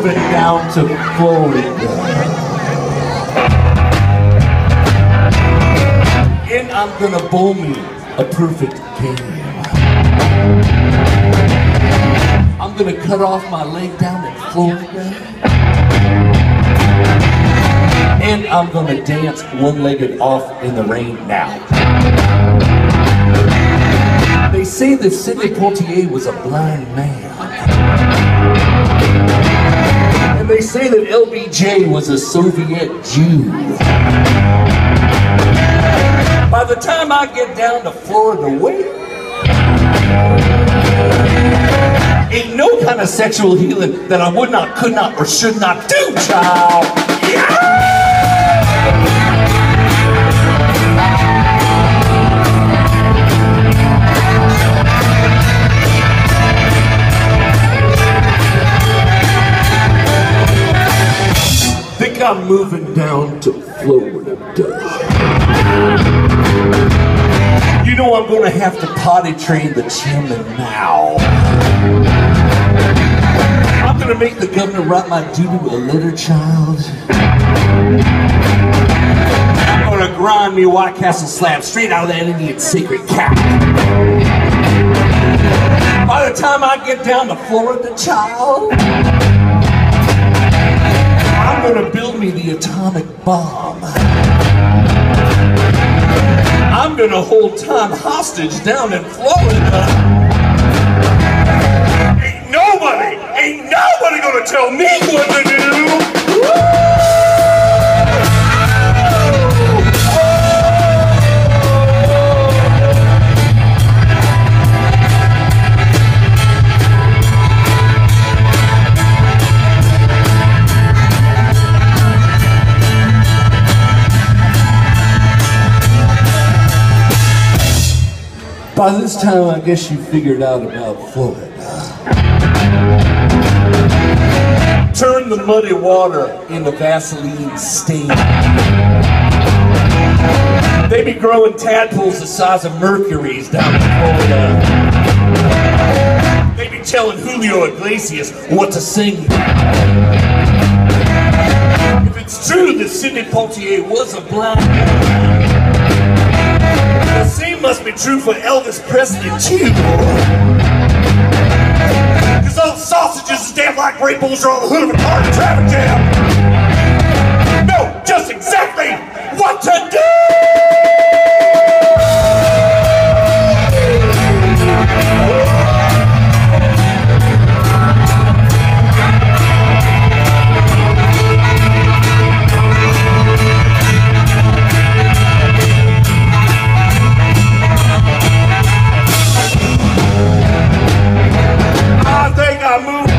moving down to Florida. And I'm gonna bowl me a perfect game. I'm gonna cut off my leg down in Florida. And I'm gonna dance one-legged off in the rain now. They say that Sidney Poitier was a blind man. Say that LBJ was a Soviet Jew. By the time I get down to Florida, wait. Ain't no kind of sexual healing that I would not, could not, or should not do, child. I'm moving down to Florida. You know I'm gonna have to potty train the chairman now. I'm gonna make the governor write my doo-doo a letter, child. I'm gonna grind me White Castle slab straight out of that Indian sacred cow. By the time I get down to Florida, child, I'm gonna build me the atomic bomb. I'm gonna hold time hostage down in Florida. Ain't nobody, ain't nobody gonna tell me what to do. By this time, I guess you figured out about Florida. Turn the muddy water into Vaseline stain. They be growing tadpoles the size of mercuries down in Florida. They be telling Julio Iglesias what to sing. If it's true that Sidney Poitier was a blind man, must be true for Elvis Presley too. Cause those sausages is damn like Red Bulls are on the hood of a car in traffic jam. No, just exactly what to do! I think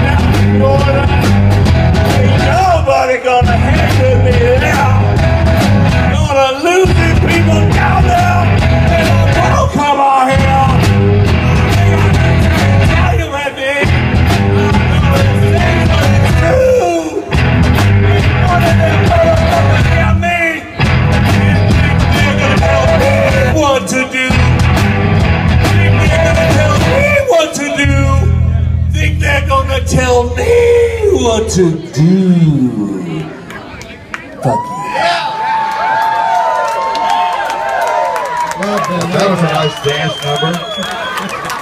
they're gonna tell me what to do. Fuck you. That was a nice dance number.